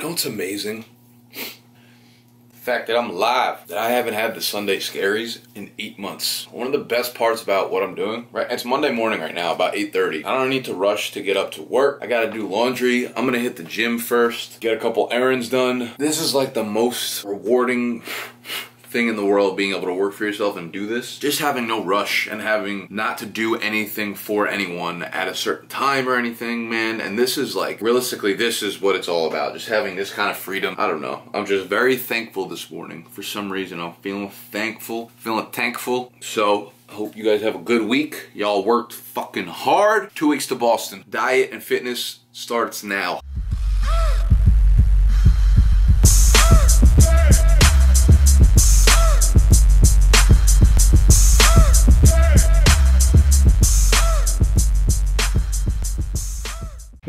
know it's amazing? The fact that I'm live, that I haven't had the Sunday scaries in eight months. One of the best parts about what I'm doing, right? It's Monday morning right now, about 8.30. I don't need to rush to get up to work. I gotta do laundry. I'm gonna hit the gym first, get a couple errands done. This is like the most rewarding thing in the world being able to work for yourself and do this. Just having no rush and having not to do anything for anyone at a certain time or anything, man. And this is like, realistically, this is what it's all about. Just having this kind of freedom. I don't know. I'm just very thankful this morning. For some reason, I'm feeling thankful, feeling thankful. So, hope you guys have a good week. Y'all worked fucking hard. Two weeks to Boston. Diet and fitness starts now. Ah.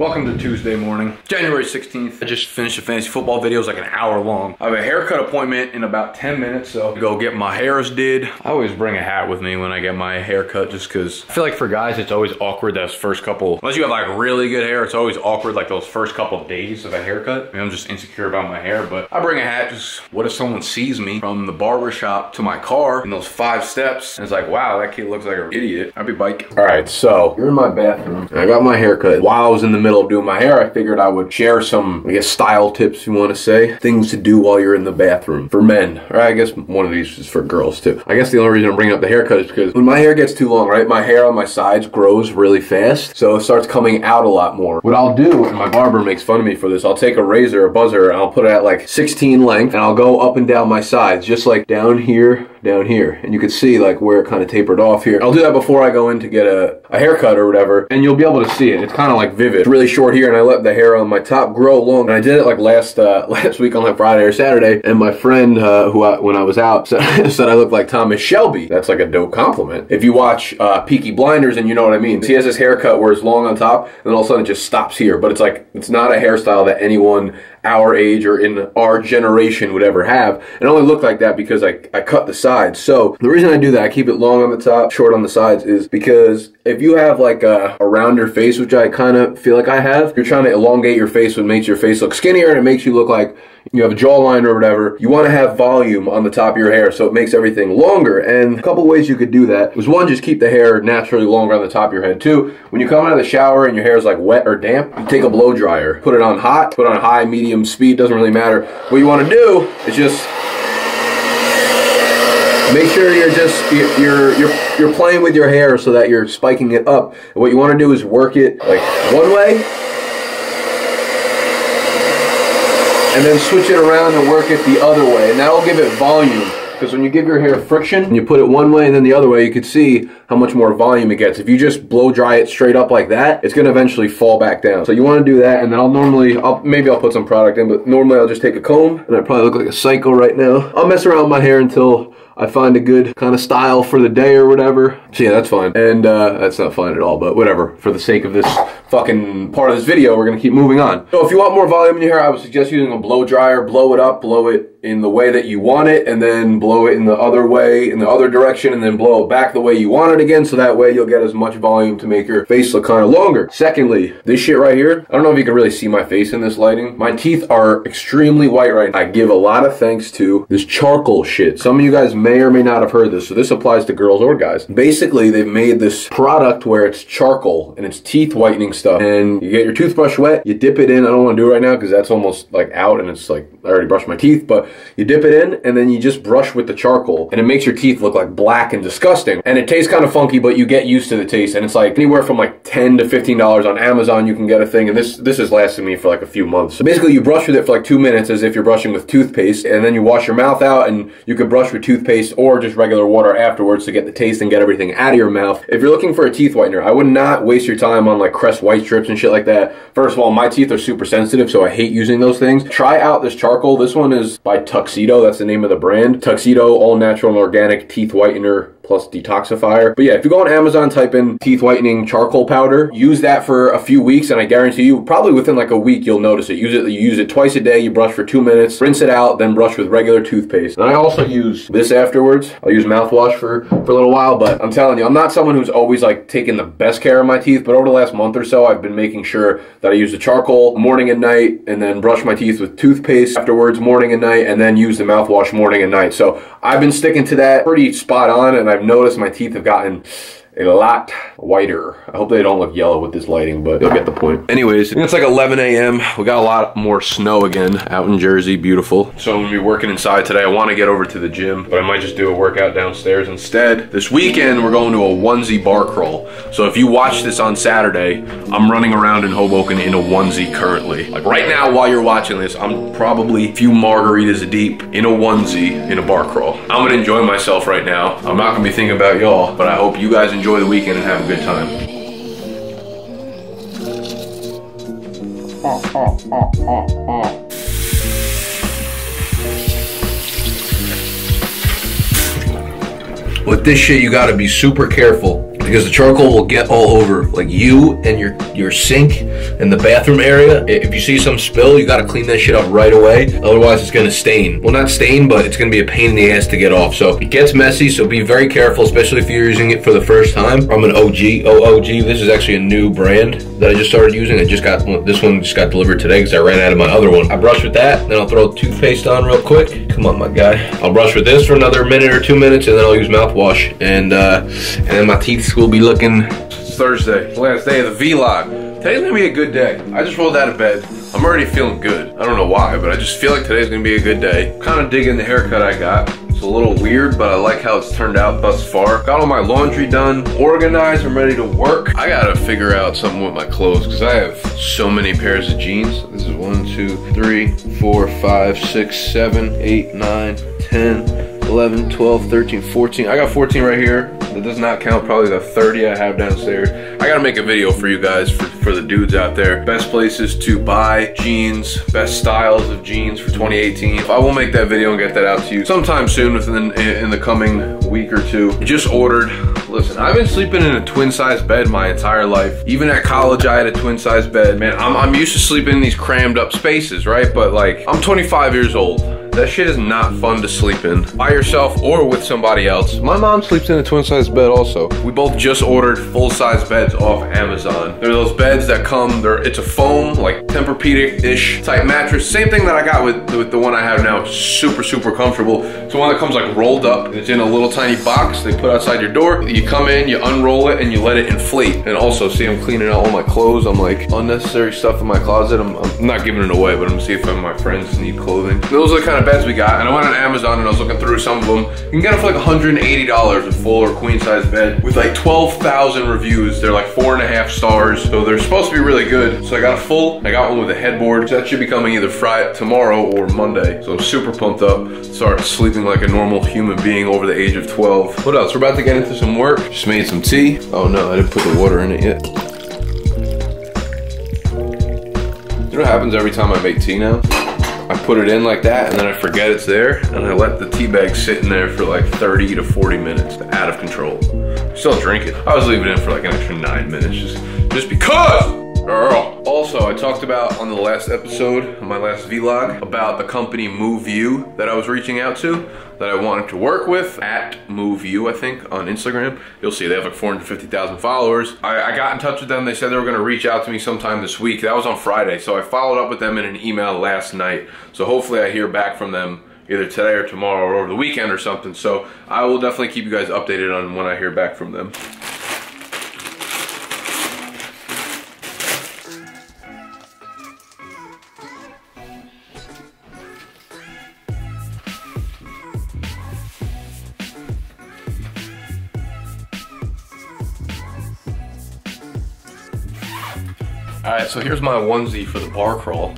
Welcome to Tuesday morning, January 16th. I just finished a fantasy football video, it's like an hour long. I have a haircut appointment in about 10 minutes, so go get my hairs did. I always bring a hat with me when I get my haircut just cause I feel like for guys, it's always awkward those first couple, unless you have like really good hair, it's always awkward like those first couple of days of a haircut. I mean, I'm just insecure about my hair, but I bring a hat just, what if someone sees me from the barber shop to my car in those five steps and it's like, wow, that kid looks like an idiot. I'd be biking. All right, so you're in my bathroom. I got my haircut. While I was in the middle of doing my hair, I figured I would share some, I guess, style tips you want to say. Things to do while you're in the bathroom for men. Or I guess one of these is for girls too. I guess the only reason I'm bringing up the haircut is because when my hair gets too long, right, my hair on my sides grows really fast. So it starts coming out a lot more. What I'll do, and my barber makes fun of me for this, I'll take a razor, a buzzer, and I'll put it at like 16 length, and I'll go up and down my sides, just like down here, down here. And you can see like where it kind of tapered off here. I'll do that before I go in to get a, a haircut or whatever, and you'll be able to see it. It's kind of like vivid. It's really short here, and I let the hair on my top grow long. And I did it like last uh, last week on like Friday or Saturday, and my friend uh, who I, when I was out said, said I looked like Thomas Shelby. That's like a dope compliment. If you watch uh, Peaky Blinders and you know what I mean, he has this haircut where it's long on top, and then all of a sudden it just stops here. But it's like it's not a hairstyle that anyone our age or in our generation would ever have. It only looked like that because I, I cut the sides. So the reason I do that, I keep it long on the top, short on the sides, is because if you have like a, a rounder face, which I kind of feel like I have, you're trying to elongate your face, what makes your face look skinnier and it makes you look like you have a jawline or whatever, you want to have volume on the top of your hair so it makes everything longer. And a couple ways you could do that was one, just keep the hair naturally longer on the top of your head. Two, when you come out of the shower and your hair is like wet or damp, you take a blow dryer, put it on hot, put on high, medium speed, doesn't really matter. What you want to do is just Make sure you're just you're you're you're playing with your hair so that you're spiking it up. And what you want to do is work it like one way and then switch it around and work it the other way. And that'll give it volume. Because when you give your hair friction and you put it one way and then the other way, you can see how much more volume it gets. If you just blow dry it straight up like that, it's gonna eventually fall back down. So you wanna do that and then I'll normally, I'll, maybe I'll put some product in, but normally I'll just take a comb and I probably look like a psycho right now. I'll mess around with my hair until I find a good kind of style for the day or whatever. So yeah, that's fine. And uh, that's not fine at all, but whatever. For the sake of this fucking part of this video, we're gonna keep moving on. So if you want more volume in your hair, I would suggest using a blow dryer. Blow it up, blow it in the way that you want it, and then blow it in the other way, in the other direction, and then blow it back the way you want it again, so that way you'll get as much volume to make your face look kind of longer. Secondly, this shit right here, I don't know if you can really see my face in this lighting. My teeth are extremely white right now. I give a lot of thanks to this charcoal shit. Some of you guys may or may not have heard this, so this applies to girls or guys. Basically, they've made this product where it's charcoal and it's teeth whitening stuff, and you get your toothbrush wet, you dip it in. I don't want to do it right now because that's almost like out and it's like, I already brushed my teeth, but you dip it in and then you just brush with the charcoal and it makes your teeth look like black and disgusting. And it tastes kind of funky, but you get used to the taste. And it's like anywhere from like 10 to $15 on Amazon, you can get a thing. And this, this has lasted me for like a few months. So basically you brush with it for like two minutes as if you're brushing with toothpaste and then you wash your mouth out and you could brush with toothpaste or just regular water afterwards to get the taste and get everything out of your mouth. If you're looking for a teeth whitener, I would not waste your time on like Crest white strips and shit like that. First of all, my teeth are super sensitive, so I hate using those things. Try out this charcoal. This one is by Tuxedo. That's the name of the brand. Tuxedo All Natural and Organic Teeth Whitener plus detoxifier. But yeah, if you go on Amazon, type in teeth whitening charcoal powder, use that for a few weeks, and I guarantee you, probably within like a week, you'll notice it. Use it. You use it twice a day. You brush for two minutes, rinse it out, then brush with regular toothpaste. And I also use this afterwards. I'll use mouthwash for for a little while, but I'm telling you, I'm not someone who's always like taking the best care of my teeth. But over the last month or so, I've been making sure that I use the charcoal morning and night, and then brush my teeth with toothpaste afterwards, morning and night, and then use the mouthwash morning and night. So I've been sticking to that pretty spot on, and I've noticed my teeth have gotten a lot whiter. I hope they don't look yellow with this lighting, but you'll get the point. Anyways, it's like 11 a.m. We got a lot more snow again out in Jersey. Beautiful. So I'm gonna be working inside today. I want to get over to the gym, but I might just do a workout downstairs instead. This weekend, we're going to a onesie bar crawl. So if you watch this on Saturday, I'm running around in Hoboken in a onesie currently. Like right now, while you're watching this, I'm probably a few margaritas deep in a onesie in a bar crawl. I'm gonna enjoy myself right now. I'm not gonna be thinking about y'all, but I hope you guys enjoy the weekend and have a good time. With this shit, you gotta be super careful because the charcoal will get all over like you and your your sink and the bathroom area. If you see some spill, you gotta clean that shit up right away. Otherwise, it's gonna stain. Well, not stain, but it's gonna be a pain in the ass to get off. So it gets messy. So be very careful, especially if you're using it for the first time. I'm an OG, OOG. This is actually a new brand that I just started using. I just got this one just got delivered today because I ran out of my other one. I brush with that, then I'll throw toothpaste on real quick. Come on, my guy. I'll brush with this for another minute or two minutes, and then I'll use mouthwash, and uh, and then my teeth will be looking. Thursday, last day of the vlog. Today's gonna be a good day. I just rolled out of bed. I'm already feeling good. I don't know why, but I just feel like today's gonna be a good day. Kind of digging the haircut I got. It's a little weird, but I like how it's turned out thus far. Got all my laundry done, organized, I'm ready to work. I gotta figure out something with my clothes because I have so many pairs of jeans. This is one, two, three, four, five, six, seven, eight, nine, 10, 11, 12, 13, 14. I got 14 right here. That does not count probably the 30 I have downstairs. I gotta make a video for you guys, for, for the dudes out there. Best places to buy jeans, best styles of jeans for 2018. I will make that video and get that out to you sometime soon within in the coming week or two. Just ordered. Listen, I've been sleeping in a twin size bed my entire life. Even at college, I had a twin size bed. Man, I'm, I'm used to sleeping in these crammed up spaces, right? But like, I'm 25 years old. That shit is not fun to sleep in by yourself or with somebody else. My mom sleeps in a twin size bed also. We both just ordered full size beds off Amazon. They're those beds that come, they're, it's a foam, like Tempur-Pedic-ish type mattress. Same thing that I got with, with the one I have now. It's super, super comfortable. It's one that comes like rolled up. It's in a little tiny box they put outside your door. You come in, you unroll it, and you let it inflate. And also, see I'm cleaning out all my clothes. I'm like, unnecessary stuff in my closet. I'm, I'm not giving it away, but I'm gonna see if my friends need clothing. Those are the kind of beds we got. And I went on Amazon and I was looking through some of them. You can get them for like $180 a full or queen size bed with like 12,000 reviews. They're like four and a half stars. So they're supposed to be really good. So I got a full, I got one with a headboard. So that should be coming either Friday, tomorrow or Monday. So I'm super pumped up. Start sleeping like a normal human being over the age of 12. What else? We're about to get into some work. Just made some tea. Oh no, I didn't put the water in it yet. You know what happens every time I make tea now? Put it in like that and then I forget it's there and I let the tea bag sit in there for like 30 to 40 minutes out of control. Still drink it. I was leaving it in for like an extra nine minutes just, just because! I talked about on the last episode, my last vlog, about the company Move You that I was reaching out to, that I wanted to work with at Move You, I think, on Instagram. You'll see they have like 450,000 followers. I, I got in touch with them. They said they were gonna reach out to me sometime this week. That was on Friday. So I followed up with them in an email last night. So hopefully I hear back from them either today or tomorrow or over the weekend or something. So I will definitely keep you guys updated on when I hear back from them. All right, so here's my onesie for the bar crawl.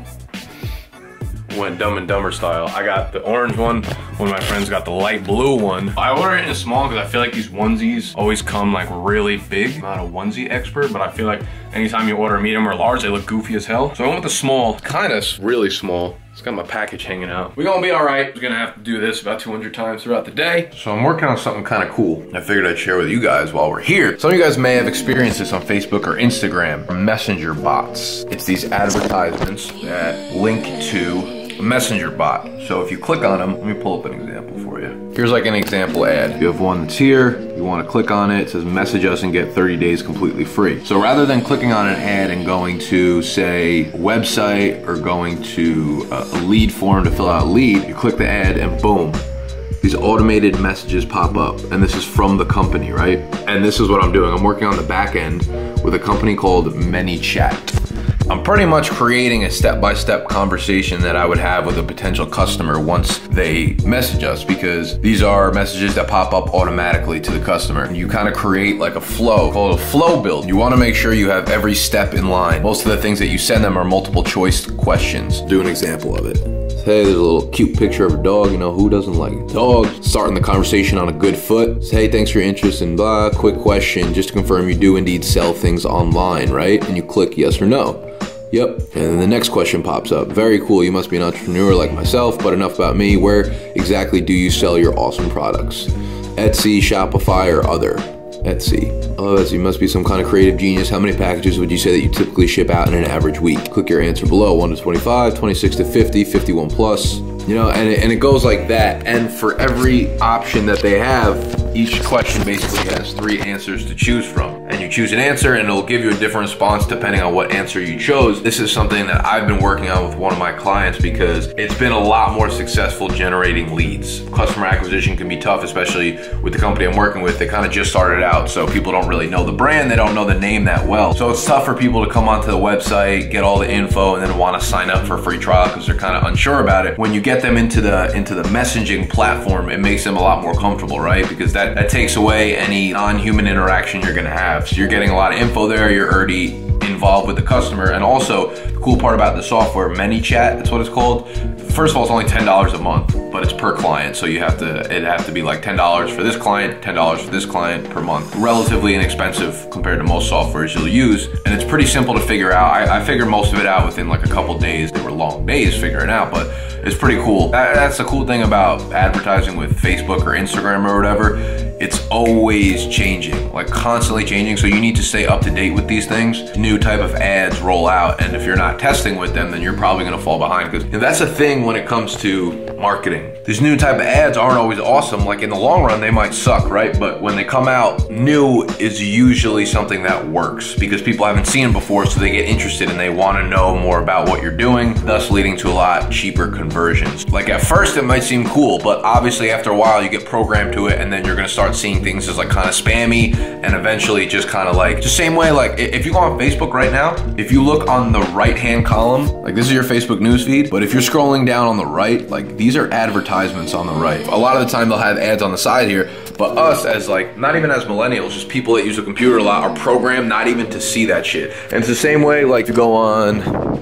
Went Dumb and Dumber style. I got the orange one One of my friends got the light blue one. I ordered it in a small because I feel like these onesies always come like really big. I'm not a onesie expert, but I feel like anytime you order a medium or large, they look goofy as hell. So I went with the small, kind of really small. It's got my package hanging out. We're gonna be all right. We're gonna have to do this about 200 times throughout the day. So I'm working on something kind of cool. I figured I'd share with you guys while we're here. Some of you guys may have experienced this on Facebook or Instagram, messenger bots. It's these advertisements that link to a messenger bot. So if you click on them, let me pull up an example for you. Here's like an example ad. You have one that's here, you wanna click on it, it says message us and get 30 days completely free. So rather than clicking on an ad and going to say website or going to uh, a lead form to fill out a lead, you click the ad and boom, these automated messages pop up and this is from the company, right? And this is what I'm doing. I'm working on the back end with a company called ManyChat. I'm pretty much creating a step-by-step conversation that I would have with a potential customer once they message us because these are messages that pop up automatically to the customer. You kind of create like a flow called a flow build. You want to make sure you have every step in line. Most of the things that you send them are multiple choice questions. Do an example of it. Hey, there's a little cute picture of a dog. You know, who doesn't like dogs? Starting the conversation on a good foot. Say, hey, thanks for your interest in blah. Quick question, just to confirm you do indeed sell things online, right? And you click yes or no. Yep. And then the next question pops up. Very cool. You must be an entrepreneur like myself, but enough about me. Where exactly do you sell your awesome products? Etsy, Shopify, or other? Etsy. Oh, Etsy you must be some kind of creative genius. How many packages would you say that you typically ship out in an average week? Click your answer below 1 to 25, 26 to 50, 51 plus. You know, and it, and it goes like that. And for every option that they have, each question basically has three answers to choose from. And you choose an answer and it'll give you a different response depending on what answer you chose. This is something that I've been working on with one of my clients because it's been a lot more successful generating leads. Customer acquisition can be tough, especially with the company I'm working with. They kind of just started out, so people don't really know the brand, they don't know the name that well. So it's tough for people to come onto the website, get all the info, and then want to sign up for a free trial because they're kind of unsure about it. When you get them into the into the messaging platform, it makes them a lot more comfortable, right? Because that that, that takes away any non-human interaction you're gonna have. So you're getting a lot of info there, you're already involved with the customer. And also, the cool part about the software, ManyChat, that's what it's called. First of all, it's only $10 a month, but it's per client. So you have to, it have to be like $10 for this client, $10 for this client per month. Relatively inexpensive compared to most softwares you'll use. And it's pretty simple to figure out. I, I figured most of it out within like a couple days. They were long days figuring out, but it's pretty cool. That, that's the cool thing about advertising with Facebook or Instagram or whatever. It's always changing, like constantly changing. So you need to stay up to date with these things. New type of ads roll out, and if you're not testing with them, then you're probably gonna fall behind. Because that's a thing when it comes to marketing. These new type of ads aren't always awesome. Like in the long run, they might suck, right? But when they come out, new is usually something that works because people haven't seen it before, so they get interested and they want to know more about what you're doing, thus leading to a lot cheaper conversions. Like at first, it might seem cool, but obviously after a while, you get programmed to it, and then you're gonna start seeing things as like kind of spammy, and eventually just kind of like, the same way. Like if you go on Facebook right now, if you look on the right hand column, like this is your Facebook newsfeed, but if you're scrolling down on the right, like these are advertisements on the right. A lot of the time they'll have ads on the side here, but us as like, not even as millennials, just people that use a computer a lot are programmed not even to see that shit. And it's the same way like to go on,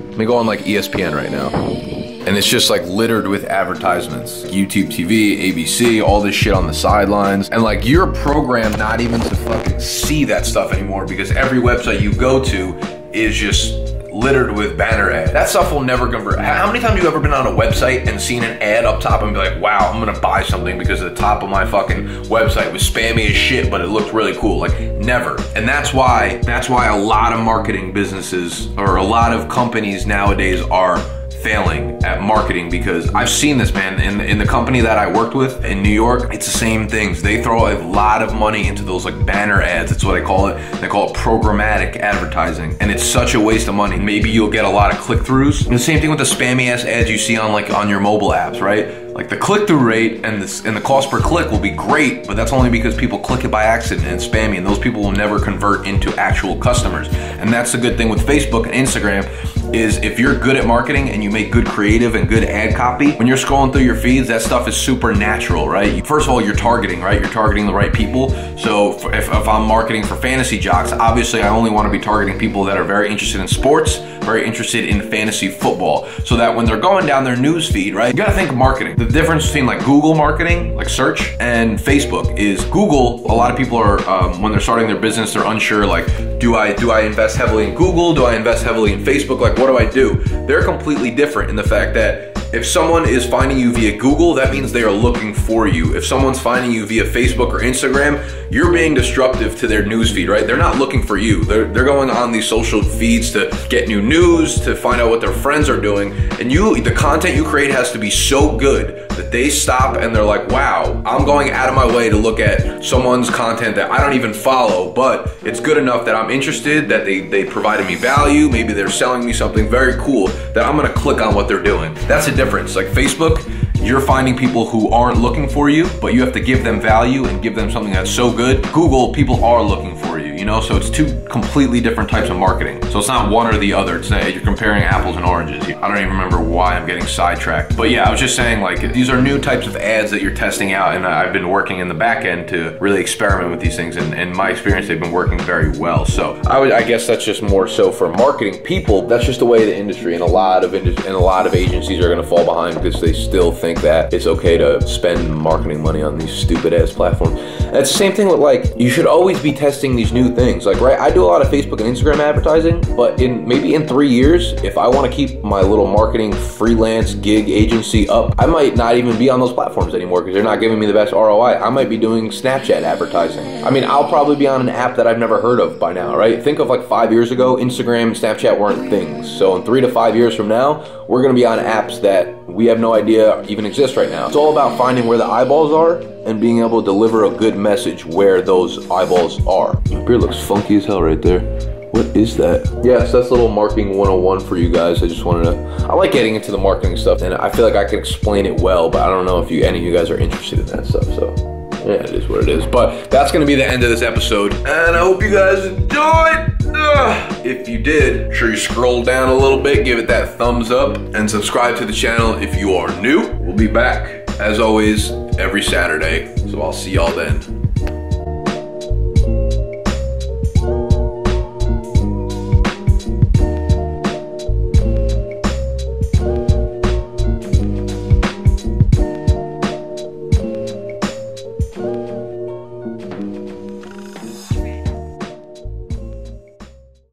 let me go on like ESPN right now. And it's just like littered with advertisements. YouTube TV, ABC, all this shit on the sidelines. And like you're programmed not even to fucking see that stuff anymore because every website you go to is just littered with banner ads. That stuff will never convert. How many times have you ever been on a website and seen an ad up top and be like, wow, I'm gonna buy something because the top of my fucking website was spammy as shit, but it looked really cool. Like never. And that's why, that's why a lot of marketing businesses or a lot of companies nowadays are failing at marketing because I've seen this man in the, in the company that I worked with in New York. It's the same things. They throw a lot of money into those like banner ads. That's what I call it. They call it programmatic advertising, and it's such a waste of money. Maybe you'll get a lot of click throughs. The same thing with the spammy ass ads you see on like on your mobile apps, right? Like the click-through rate and the, and the cost per click will be great, but that's only because people click it by accident and spammy, and those people will never convert into actual customers. And that's the good thing with Facebook and Instagram is if you're good at marketing and you make good creative and good ad copy, when you're scrolling through your feeds, that stuff is super natural, right? First of all, you're targeting, right? You're targeting the right people. So if, if I'm marketing for FantasyJocks, obviously I only want to be targeting people that are very interested in sports, very interested in fantasy football. So that when they're going down their news feed, right, you gotta think marketing. The difference between like Google marketing, like search, and Facebook is Google, a lot of people are, um, when they're starting their business, they're unsure, like, do I, do I invest heavily in Google? Do I invest heavily in Facebook? Like, what do I do? They're completely different in the fact that if someone is finding you via Google, that means they are looking for you. If someone's finding you via Facebook or Instagram, you're being disruptive to their newsfeed, right? They're not looking for you. They're, they're going on these social feeds to get new news, to find out what their friends are doing. And you, the content you create has to be so good they stop and they're like, wow, I'm going out of my way to look at someone's content that I don't even follow, but it's good enough that I'm interested, that they, they provided me value, maybe they're selling me something very cool, that I'm gonna click on what they're doing. That's a difference. Like Facebook, you're finding people who aren't looking for you, but you have to give them value and give them something that's so good. Google, people are looking for you, you know? So it's two completely different types of marketing. So it's not one or the other. It's not, you're comparing apples and oranges. I don't even remember why I'm getting sidetracked. But yeah, I was just saying like, these are new types of ads that you're testing out and I've been working in the back end to really experiment with these things. And in my experience, they've been working very well. So I would, I guess that's just more so for marketing people. That's just the way the industry and a lot of and a lot of agencies are gonna fall behind because they still think that it's okay to spend marketing money on these stupid ass platforms. It's the same thing with like, you should always be testing these new things. Like, right, I do a lot of Facebook and Instagram advertising, but in maybe in three years, if I wanna keep my little marketing freelance gig agency up, I might not even be on those platforms anymore because they're not giving me the best ROI. I might be doing Snapchat advertising. I mean, I'll probably be on an app that I've never heard of by now, right? Think of like five years ago, Instagram and Snapchat weren't things. So in three to five years from now, we're gonna be on apps that we have no idea even exist right now. It's all about finding where the eyeballs are and being able to deliver a good message where those eyeballs are. My beard looks funky as hell right there. What is that? Yes, that's a little marketing 101 for you guys. I just wanted to, I like getting into the marketing stuff and I feel like I can explain it well, but I don't know if you any of you guys are interested in that stuff, so. Yeah, it is what it is. But that's gonna be the end of this episode. And I hope you guys enjoyed. Ugh. If you did, sure you scroll down a little bit, give it that thumbs up, and subscribe to the channel if you are new. We'll be back, as always, every Saturday. So I'll see y'all then.